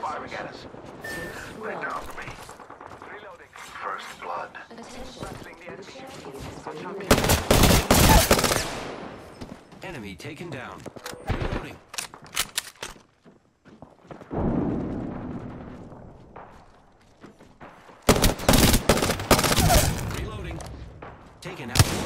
firing at us. Lay down for me. Reloading. First blood. Enemy taken down. Reloading. Reloading. Taken out.